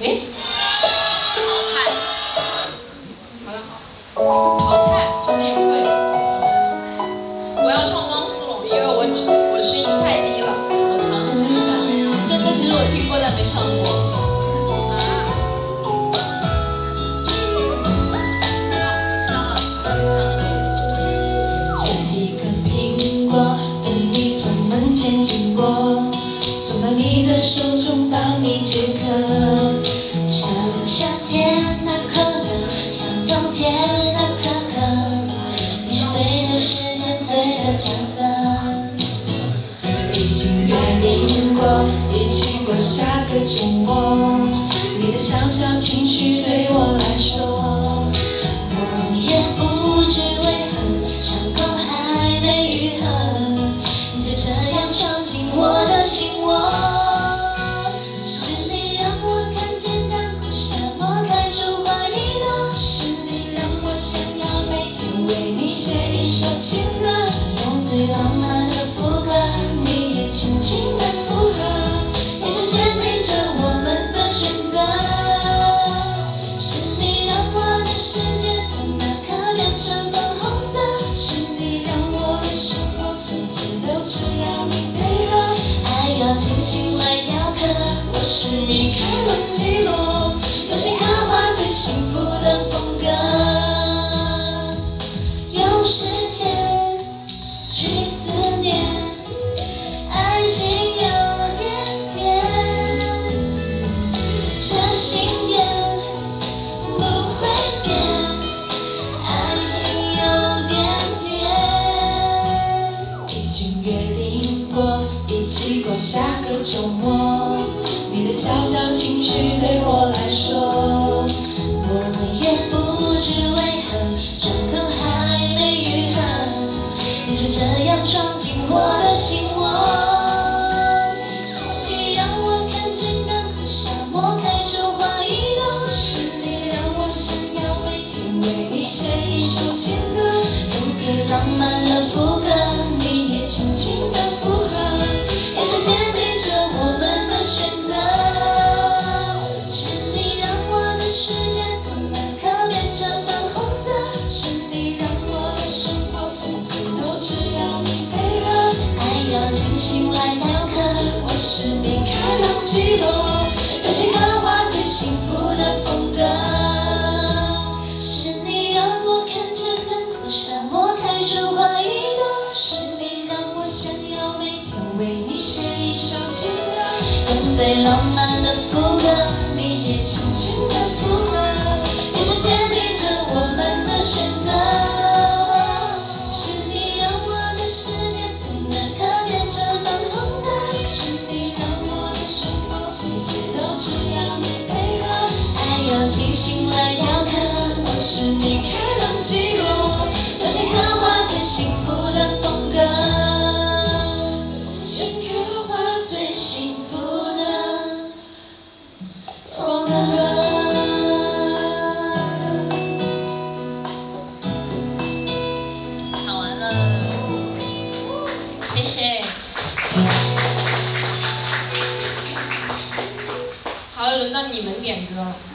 Okay? 轻轻的附和眼神坚定着我们的选择。是你让我的世界从那刻变成粉红色是你让我的生活从此都只要你配合。爱要精心来雕刻我是米开朗基周末，你的小小情绪对我来说，我也不知为何，伤口还没愈合，你就这样闯开朗记录，用心刻画最幸福的风格。是你让我看见干枯沙漠开出花一朵，是你让我想要每天为你写一首情歌，用最浪漫的副歌，你也轻轻的谢谢。好了，轮到你们点歌了。